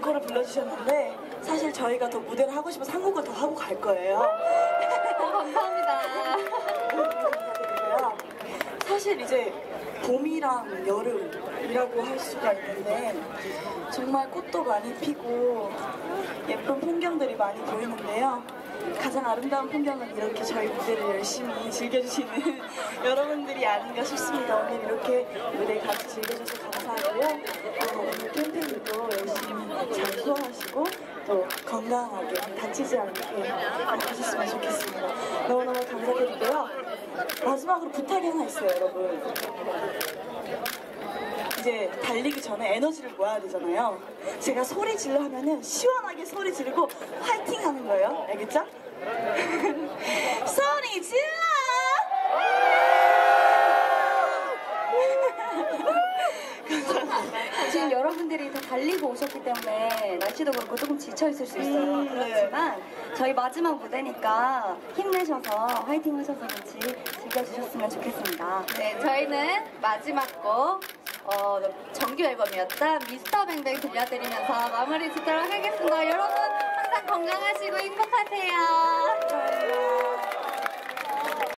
노래를 불러주셨는데 사실 저희가 더 무대를 하고 싶어서 한 곡을 더 하고 갈 거예요. 어, 감사합니다. 사실 이제 봄이랑 여름이라고 할 수가 있는데 정말 꽃도 많이 피고 예쁜 풍경들이 많이 보이는데요. 가장 아름다운 풍경은 이렇게 저희 무대를 열심히 즐겨주시는 여러분들이 아닌가 싶습니다. 오늘 이렇게 무대 같이 즐겨주셔서 감사하고요. 어, 오늘 캠페인도 열심히 잘 소화하시고 또 건강하게 다치지 않게 하셨으면 좋겠습니다. 너무너무 감사드리고요. 마지막으로 부탁이 하나 있어요, 여러분. 이제 달리기 전에 에너지를 모아야 되잖아요. 제가 소리 질러 하면은 시원하게 소리 지르고 화이팅 하는 거예요. 알겠죠? 소리 질러! 지금 여러분들이 다 달리고 오셨기 때문에 날씨도 그렇고 조금 지쳐있을 수 있어요. 음, 네. 그렇지만 저희 마지막 무대니까 힘내셔서 화이팅 하셔서 같이 즐겨주셨으면 좋겠습니다. 네, 저희는 마지막 곡 어, 정규 앨범이었던 미스터 뱅뱅 들려드리면서 마무리 짓도록 하겠습니다. 여러분 항상 건강하시고 행복하세요.